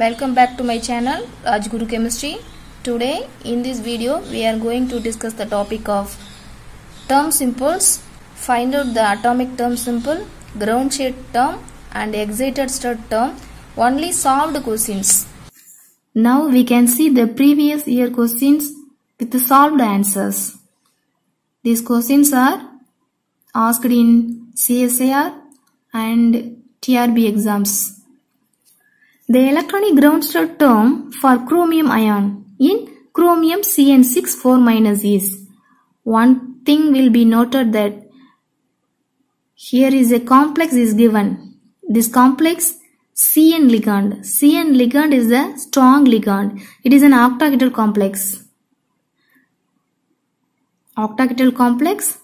Welcome back to my channel RajGuru Chemistry. Today in this video we are going to discuss the topic of term symbols. Find out the atomic term symbol, ground state term and excited state term. Only solved questions. Now we can see the previous year questions with the solved answers. These questions are asked in CSIR and TRB exams. The electronic ground state term for chromium ion in chromium Cn6 4 minus is one thing will be noted that here is a complex is given. This complex Cn ligand. Cn ligand is a strong ligand. It is an octahedral complex. Octahedral complex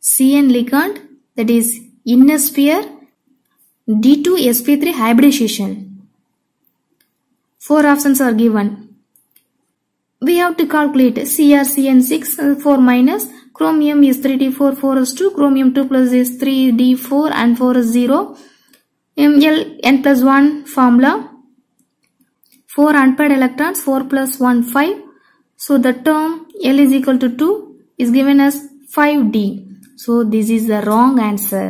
Cn ligand that is inner sphere D2sp3 hybridization. Four options are given. We have to calculate CrCN6 uh, 4 minus chromium is 3d4 4s2 chromium 2 plus is 3d4 and 4 is 0 ml n plus 1 formula 4 unpaired electrons 4 plus 1 5 so the term L is equal to 2 is given as 5d so this is the wrong answer.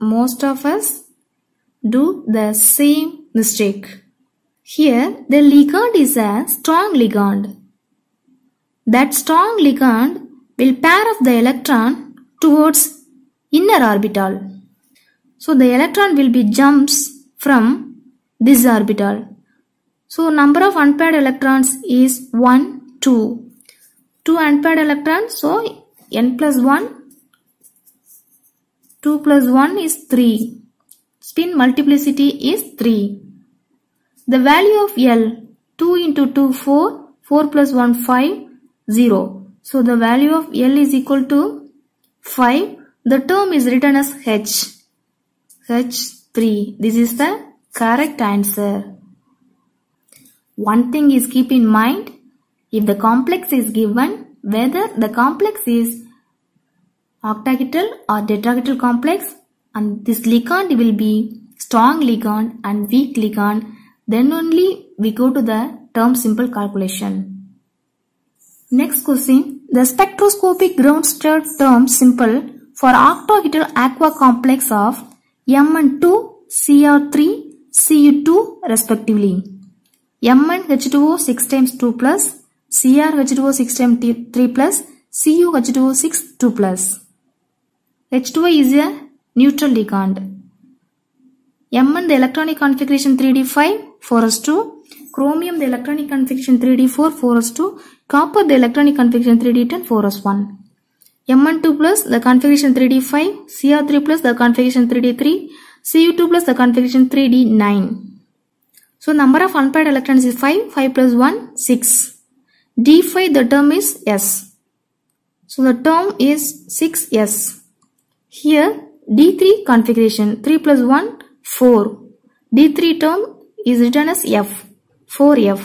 Most of us do the same mistake here, the ligand is a strong ligand. That strong ligand will pair of the electron towards inner orbital. So, the electron will be jumps from this orbital. So, number of unpaired electrons is 1, 2. 2 unpaired electrons, so n plus 1, 2 plus 1 is 3. Spin multiplicity is 3. The value of L 2 into 2 4 4 plus 1 5 0. So the value of L is equal to 5. The term is written as H. H3. This is the correct answer. One thing is keep in mind if the complex is given whether the complex is octahedral or tetrahedral complex and this ligand will be strong ligand and weak ligand then only we go to the term symbol calculation. Next question. The spectroscopic ground state term symbol for octahedral aqua complex of Mn2, Cr3, Cu2 respectively. Mn H2O 6 times 2 plus, Cr H2O 6 times 3 plus, Cu H2O 6 2 plus. H2O is a neutral ligand. Mn the electronic configuration 3d5 4s2 chromium the electronic configuration 3d4 4s2 copper the electronic configuration 3d10 4s1 Mn2 plus the configuration 3d5 Cr3 plus the configuration 3d3 Cu2 plus the configuration 3d9 so number of unpaired electrons is 5 5 plus 1 6 d5 the term is s. So the term is 6s here d3 configuration. 3 plus 1 4. D3 term is written as F. 4F.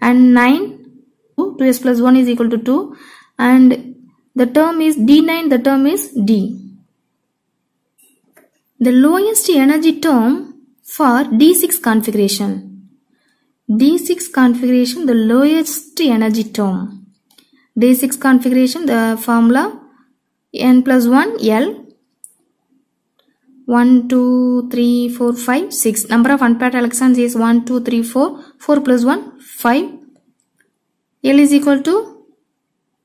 And 9, 2, 2s plus 1 is equal to 2. And the term is D9, the term is D. The lowest energy term for D6 configuration. D6 configuration, the lowest energy term. D6 configuration, the formula n plus 1 L 1, 2, 3, 4, 5, 6. Number of unpaired electrons is 1, 2, 3, 4. 4 plus 1, 5. L is equal to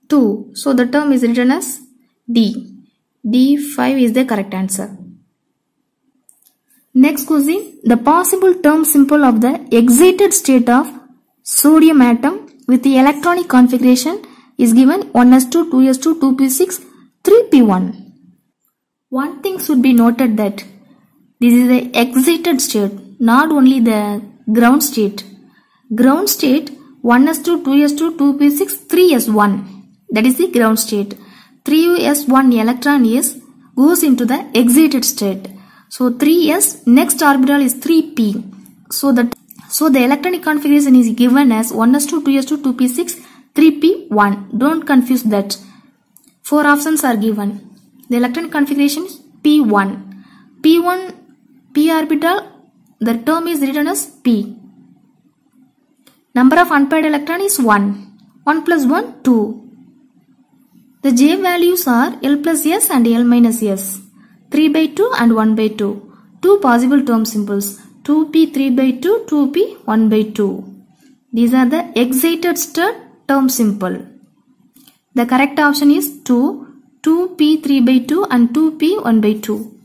2. So the term is written as D. D5 is the correct answer. Next question. The possible term symbol of the excited state of sodium atom with the electronic configuration is given 1s2, 2s2, 2p6, 3p1. One thing should be noted that this is the excited state, not only the ground state. Ground state 1s2, 2s2, 2p6, 3s1. That is the ground state. 3s1 electron is goes into the excited state. So 3s next orbital is 3p. So that so the electronic configuration is given as 1s2, 2s2, 2p6, 3p1. Don't confuse that. Four options are given. The electron configuration is P1. P1, P orbital, the term is written as P. Number of unpaired electron is 1. 1 plus 1, 2. The J values are L plus S and L minus S. 3 by 2 and 1 by 2. Two possible term symbols. 2p 3 by 2, 2p 1 by 2. These are the excited state term symbol. The correct option is 2, 2p 3 by 2 and 2p 1 by 2.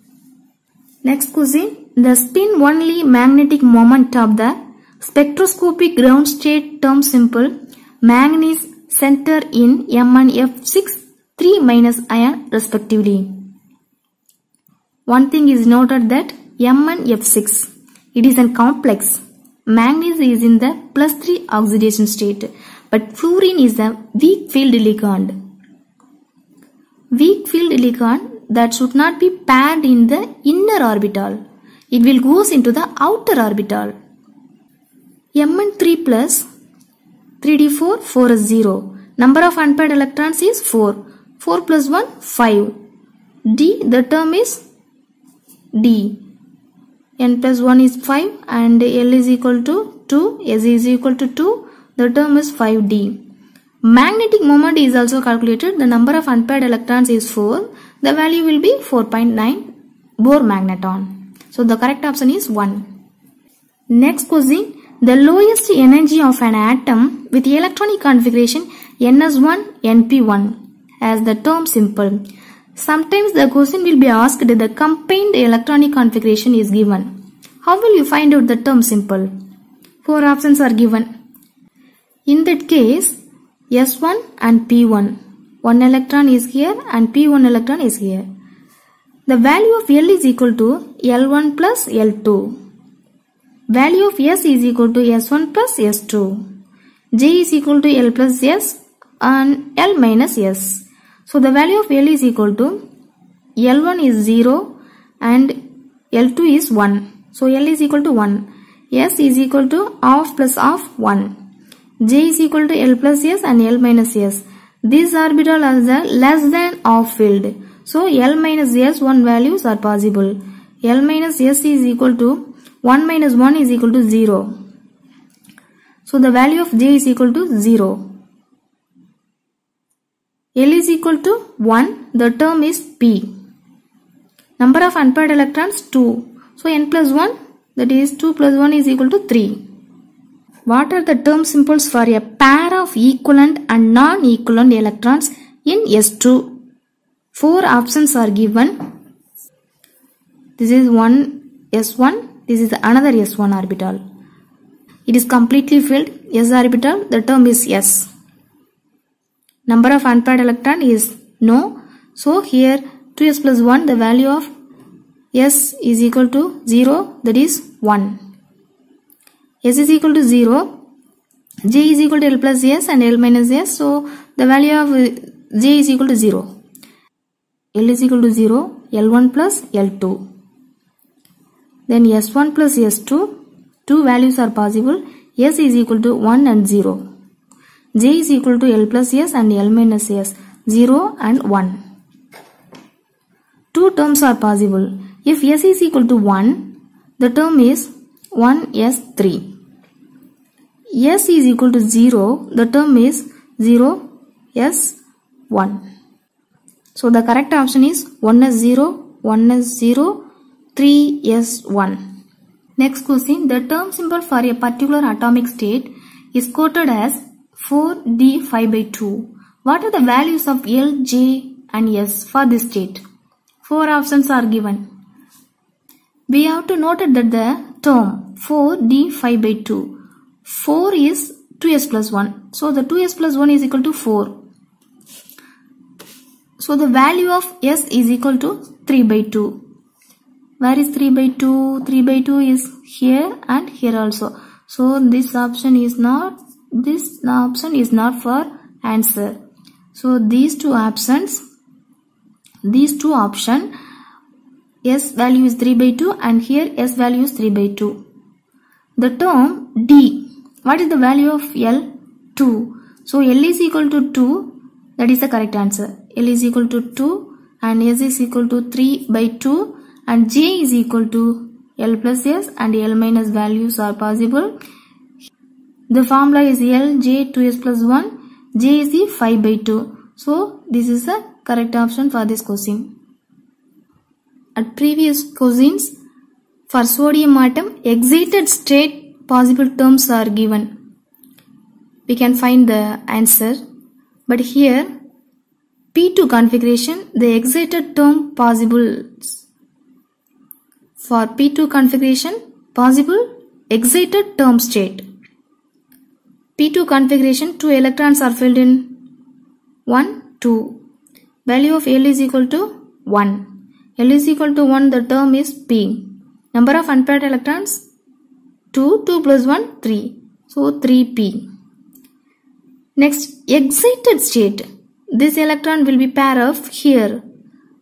Next question. The spin only magnetic moment of the spectroscopic ground state term symbol manganese center in M and F6 3 minus ion respectively. One thing is noted that M and F6 it is a complex. Manganese is in the plus 3 oxidation state but fluorine is a weak field ligand. Weak field ligand that should not be paired in the inner orbital. It will goes into the outer orbital. Mn3 plus 3d4 4 is 0. Number of unpaired electrons is 4. 4 plus 1 5. D the term is D. n plus 1 is 5 and L is equal to 2. S is equal to 2. The term is 5D. Magnetic moment is also calculated. The number of unpaired electrons is 4. The value will be 4.9 Bohr magneton. So the correct option is 1. Next question. The lowest energy of an atom with electronic configuration NS1, NP1 as the term symbol. Sometimes the question will be asked the combined electronic configuration is given. How will you find out the term symbol? Four options are given. In that case, S1 and P1. One electron is here and P1 electron is here. The value of L is equal to L1 plus L2. Value of S is equal to S1 plus S2. J is equal to L plus S and L minus S. So the value of L is equal to L1 is 0 and L2 is 1. So L is equal to 1. S is equal to half plus half 1. J is equal to L plus S and L minus S. This orbital has a less than half field. So L minus S 1 values are possible. L minus S is equal to 1 minus 1 is equal to 0. So the value of J is equal to 0. L is equal to 1. The term is P. Number of unpaired electrons 2. So n plus 1 that is 2 plus 1 is equal to 3. What are the term symbols for a pair of equivalent and non-equivalent electrons in S2? Four options are given. This is one S1. This is another S1 orbital. It is completely filled. S orbital. The term is S. Number of unpaired electron is no. So here 2s plus 1 the value of S is equal to 0 that is 1. S is equal to 0. J is equal to L plus S and L minus S. So the value of uh, J is equal to 0. L is equal to 0. L1 plus L2. Then S1 plus S2. Two values are possible. S is equal to 1 and 0. J is equal to L plus S and L minus S. 0 and 1. Two terms are possible. If S is equal to 1, the term is 1S3. S is equal to 0, the term is 0S1. So the correct option is 1S0, 1S0, 3S1. Next question, the term symbol for a particular atomic state is quoted as 4D5 by 2. What are the values of L, J and S for this state? Four options are given. We have to note that the term 4D5 by 2. 4 is 2s plus 1. So the 2s plus 1 is equal to 4. So the value of s is equal to 3 by 2. Where is 3 by 2? 3 by 2 is here and here also. So this option is not, this option is not for answer. So these two options, these two option, s value is 3 by 2 and here s value is 3 by 2. The term D, what is the value of L? 2. So L is equal to 2, that is the correct answer. L is equal to 2 and S is equal to 3 by 2 and J is equal to L plus S and L minus values are possible. The formula is L, J, 2s plus 1. J is the 5 by 2. So this is the correct option for this question. At previous questions, for sodium atom, excited state possible terms are given. We can find the answer. But here, P2 configuration, the excited term possible. For P2 configuration, possible excited term state. P2 configuration, two electrons are filled in 1, 2. Value of L is equal to 1. L is equal to 1, the term is P. Number of unpaired electrons, 2, 2 plus 1, 3. So 3P. Next, excited state. This electron will be pair of here.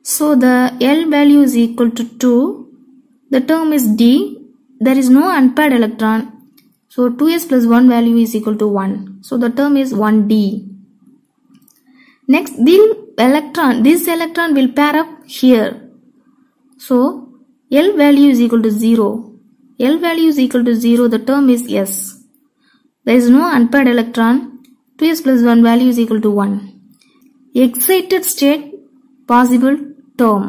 So the L value is equal to 2. The term is D. There is no unpaired electron. So 2s plus 1 value is equal to 1. So the term is 1D. Next, this electron, this electron will pair up here. So L value is equal to 0. L value is equal to 0. The term is S. There is no unpaired electron. 2s plus 1 value is equal to 1. Excited state possible term.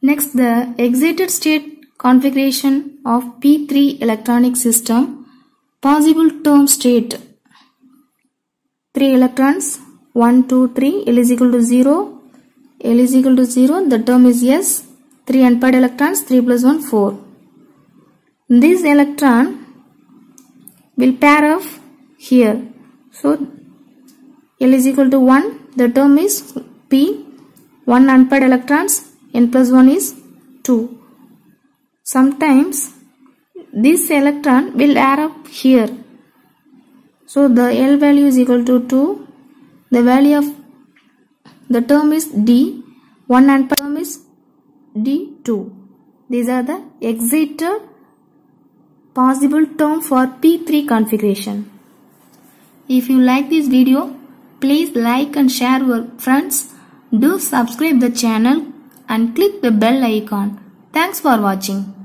Next, the excited state configuration of P3 electronic system possible term state 3 electrons 1 2 3 L is equal to 0 L is equal to 0 the term is S 3 unpaired electrons 3 plus 1 4 this electron will pair of here. So L is equal to 1 the term is P. 1 unpaired electrons N plus 1 is 2 sometimes this electron will add up here. So the L value is equal to 2 the value of the term is D. 1 and term is D2 these are the excited possible term for P3 configuration. If you like this video please like and share with friends. Do subscribe the channel and click the bell icon. Thanks for watching